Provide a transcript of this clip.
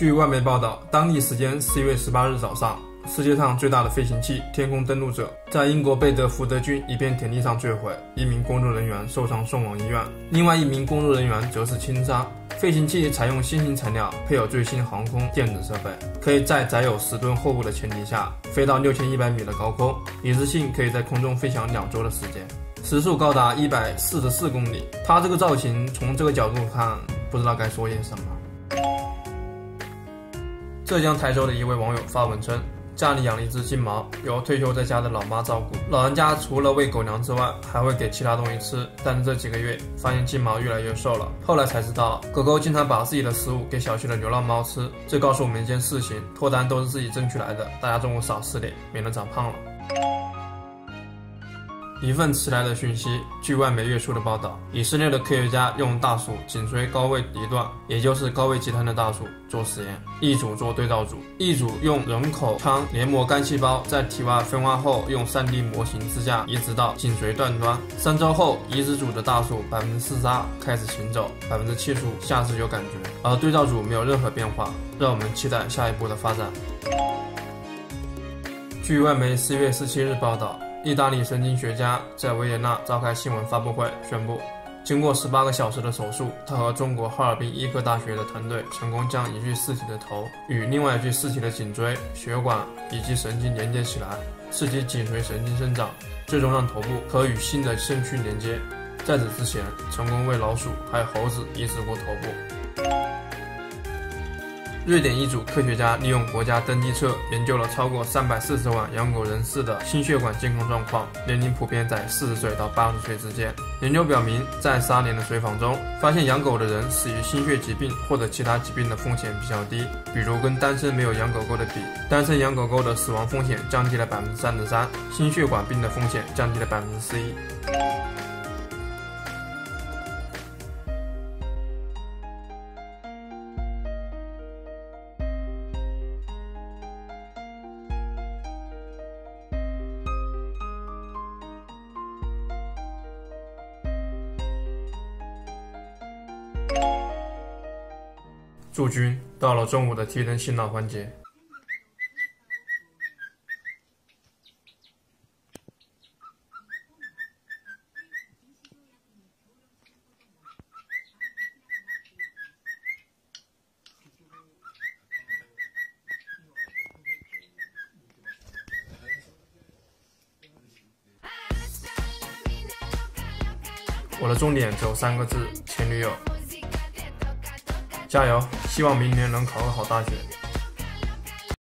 据外媒报道，当地时间四月十八日早上，世界上最大的飞行器“天空登陆者”在英国贝德福德郡一片田地上坠毁，一名工作人员受伤送往医院，另外一名工作人员则是轻伤。飞行器采用新型材料，配有最新航空电子设备，可以在载有十吨货物的前提下飞到六千一百米的高空，一次性可以在空中飞翔两周的时间，时速高达一百四十四公里。它这个造型，从这个角度看，不知道该说些什么。浙江台州的一位网友发文称，家里养了一只金毛，由退休在家的老妈照顾。老人家除了喂狗粮之外，还会给其他东西吃。但是这几个月发现金毛越来越瘦了。后来才知道，狗狗经常把自己的食物给小区的流浪猫吃。这告诉我们一件事情：脱单都是自己争取来的，大家中午少吃点，免得长胖了。一份迟来的讯息。据外媒月初的报道，以色列的科学家用大鼠颈椎高位离断，也就是高位截瘫的大鼠做实验。一组做对照组，一组用人口腔黏膜干细胞在体外分化后，用 3D 模型支架移植到颈椎断端。三周后，移植组的大鼠百分之四十二开始行走，百分之七十五下肢有感觉，而对照组没有任何变化。让我们期待下一步的发展。据外媒四月十七日报道。意大利神经学家在维也纳召开新闻发布会，宣布，经过十八个小时的手术，他和中国哈尔滨医科大学的团队成功将一具尸体的头与另外一具尸体的颈椎、血管以及神经连接起来，刺激颈髓神经生长，最终让头部可与新的身躯连接。在此之前，成功为老鼠还有猴子移植过头部。瑞典一组科学家利用国家登记册研究了超过三百四十万养狗人士的心血管健康状况，年龄普遍在四十岁到八十岁之间。研究表明，在十二年的随访中，发现养狗的人死于心血疾病或者其他疾病的风险比较低。比如跟单身没有养狗狗的比，单身养狗狗的死亡风险降低了百分之三十三，心血管病的风险降低了百分之十一。驻军到了中午的提灯醒脑环节。我的重点只有三个字：前女友。加油！希望明年能考个好大学。